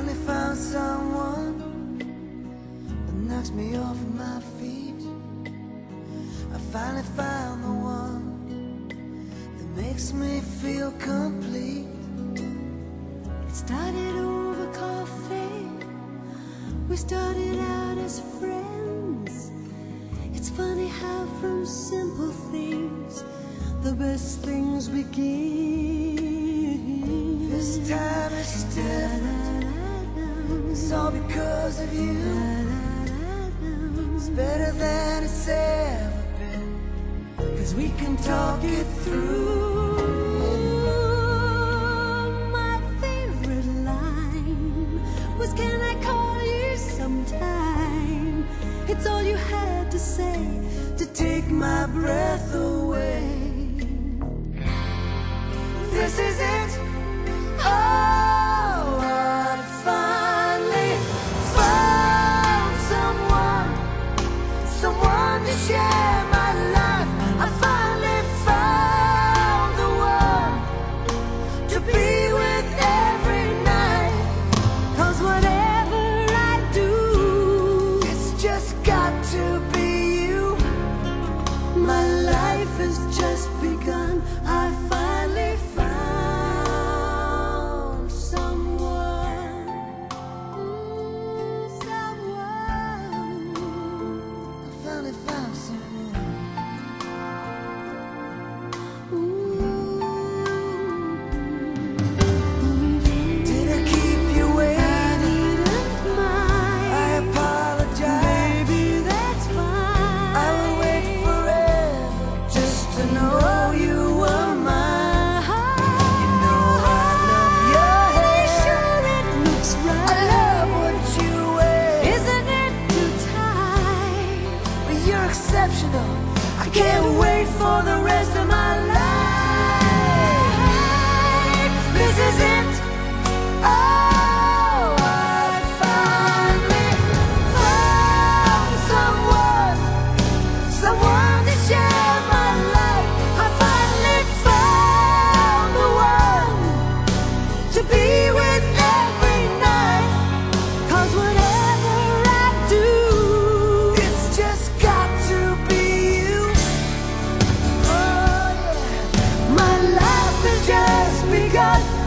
finally found someone that knocks me off my feet. I finally found the one that makes me feel complete. It started over coffee. We started out as friends. It's funny how from simple things the best things begin. This time it's different. It's all because of you. It's better than it's ever been. Cause we can talk it through. My favorite line was Can I call you sometime? It's all you had to say to take my breath away. Has just begun. I exceptional. I can't wait for the rest of my life. Begun.